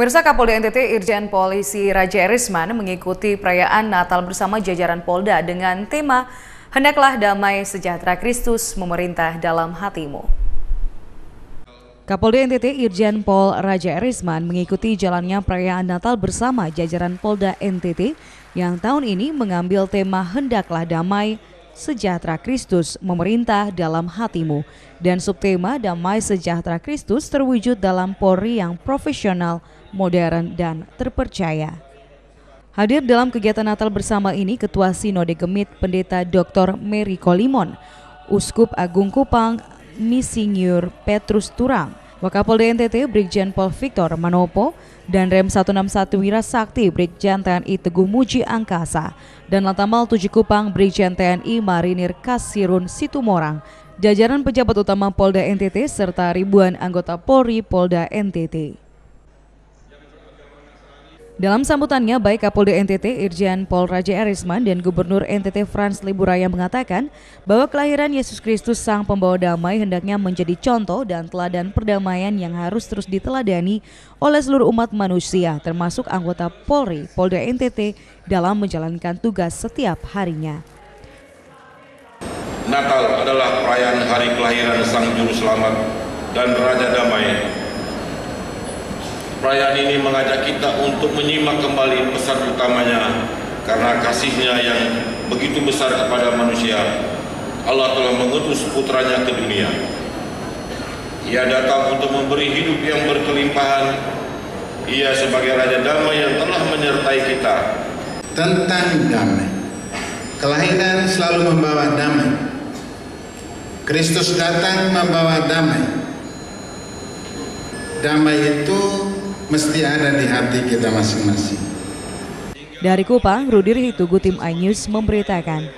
Pemirsa Kapolda NTT Irjen Polisi Raja Erisman mengikuti perayaan Natal bersama jajaran Polda dengan tema Hendaklah damai sejahtera Kristus memerintah dalam hatimu. Kapolda NTT Irjen Pol Raja Erisman mengikuti jalannya perayaan Natal bersama jajaran Polda NTT yang tahun ini mengambil tema Hendaklah damai sejahtera Kristus memerintah dalam hatimu dan subtema damai sejahtera Kristus terwujud dalam Polri yang profesional modern, dan terpercaya. Hadir dalam kegiatan Natal bersama ini Ketua Sinode Gemit Pendeta Dr. Mary Kolimon, Uskup Agung Kupang, Misinyur Petrus Turang, Wakapolda NTT Brigjen Pol Victor Manopo, dan Rem 161 Wira Sakti Brigjen TNI Teguh Muji Angkasa, dan Lantamal 7 Kupang Brigjen TNI Marinir Kasirun Situmorang, jajaran pejabat utama Polda NTT serta ribuan anggota Polri Polda NTT. Dalam sambutannya, baik Kapolda NTT Irjen Pol Raja Erisman dan Gubernur NTT Frans Liburaya mengatakan bahwa kelahiran Yesus Kristus Sang Pembawa Damai hendaknya menjadi contoh dan teladan perdamaian yang harus terus diteladani oleh seluruh umat manusia, termasuk anggota Polri, Polda NTT dalam menjalankan tugas setiap harinya. Natal adalah perayaan hari kelahiran Sang Juru Selamat dan Raja Damai Perayaan ini mengajak kita untuk menyimak kembali pesan utamanya karena kasihnya yang begitu besar kepada manusia. Allah telah mengutus putranya ke dunia. Ia datang untuk memberi hidup yang berkelimpahan. Ia sebagai Raja Damai yang telah menyertai kita. Tentang damai. Kelahiran selalu membawa damai. Kristus datang membawa damai. Damai itu mesti ada di hati kita masing-masing. Dari Kupang, Rudir Hitugu Tim iNews memberitakan.